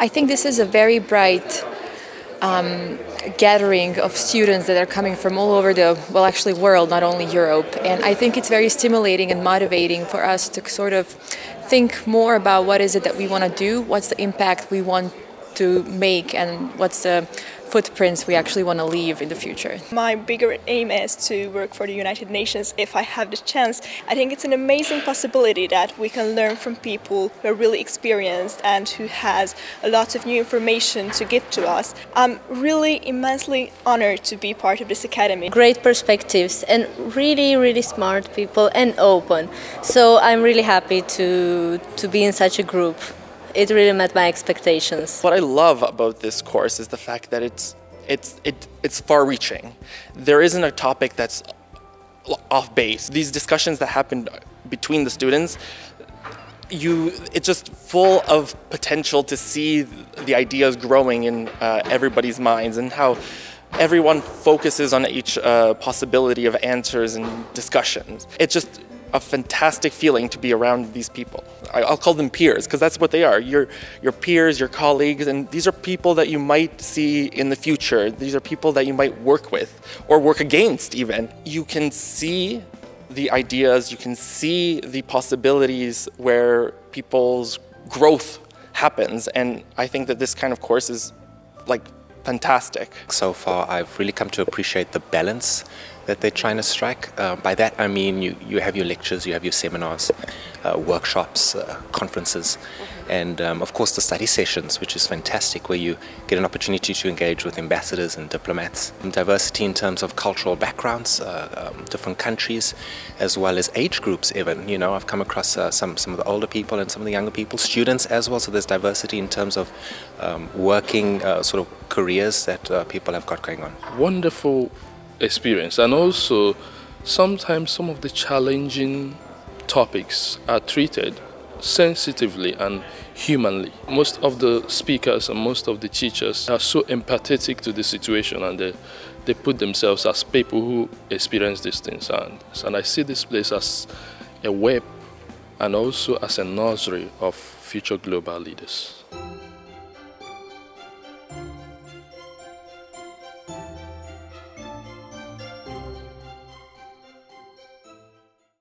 I think this is a very bright um, gathering of students that are coming from all over the, well, actually, world, not only Europe. And I think it's very stimulating and motivating for us to sort of think more about what is it that we want to do, what's the impact we want to make, and what's the footprints we actually want to leave in the future. My bigger aim is to work for the United Nations if I have the chance. I think it's an amazing possibility that we can learn from people who are really experienced and who has a lot of new information to give to us. I'm really immensely honored to be part of this academy. Great perspectives and really really smart people and open. So I'm really happy to to be in such a group it really met my expectations. What I love about this course is the fact that it's it's it, it's far-reaching. There isn't a topic that's off base. These discussions that happen between the students, you it's just full of potential to see the ideas growing in uh, everybody's minds and how everyone focuses on each uh, possibility of answers and discussions. It's just a fantastic feeling to be around these people. I'll call them peers because that's what they are. Your, your peers, your colleagues, and these are people that you might see in the future. These are people that you might work with or work against even. You can see the ideas, you can see the possibilities where people's growth happens. And I think that this kind of course is like fantastic. So far, I've really come to appreciate the balance that they're trying to strike. Uh, by that, I mean you, you have your lectures, you have your seminars, uh, workshops, uh, conferences, and um, of course the study sessions, which is fantastic, where you get an opportunity to engage with ambassadors and diplomats. And diversity in terms of cultural backgrounds, uh, um, different countries, as well as age groups even. You know, I've come across uh, some, some of the older people and some of the younger people, students as well, so there's diversity in terms of um, working uh, sort of careers that people have got going on. Wonderful experience. And also, sometimes some of the challenging topics are treated sensitively and humanly. Most of the speakers and most of the teachers are so empathetic to the situation and they, they put themselves as people who experience these things. And, and I see this place as a web and also as a nursery of future global leaders.